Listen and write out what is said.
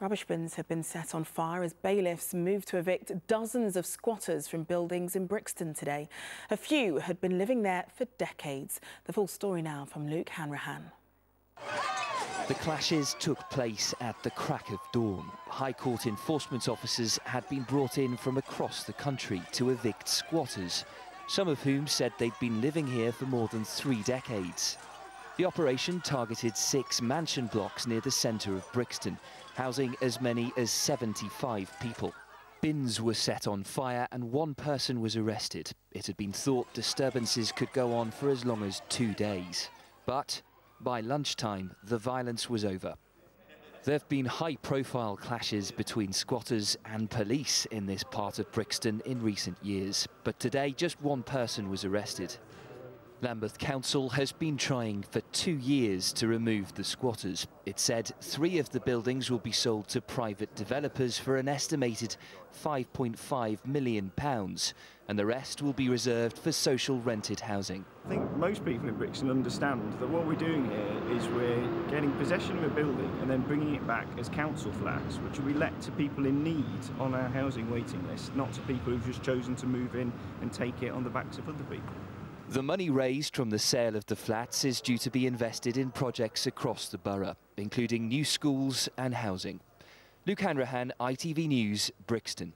Rubbish bins have been set on fire as bailiffs move to evict dozens of squatters from buildings in Brixton today. A few had been living there for decades. The full story now from Luke Hanrahan. The clashes took place at the crack of dawn. High Court enforcement officers had been brought in from across the country to evict squatters, some of whom said they'd been living here for more than three decades. The operation targeted six mansion blocks near the centre of Brixton, housing as many as 75 people. Bins were set on fire and one person was arrested. It had been thought disturbances could go on for as long as two days. But by lunchtime, the violence was over. There have been high-profile clashes between squatters and police in this part of Brixton in recent years, but today just one person was arrested. Lambeth Council has been trying for two years to remove the squatters. It said three of the buildings will be sold to private developers for an estimated £5.5 million, and the rest will be reserved for social rented housing. I think most people in Brixton understand that what we're doing here is we're getting possession of a building and then bringing it back as council flats, which will be let to people in need on our housing waiting list, not to people who've just chosen to move in and take it on the backs of other people. The money raised from the sale of the flats is due to be invested in projects across the borough, including new schools and housing. Luke Hanrahan, ITV News, Brixton.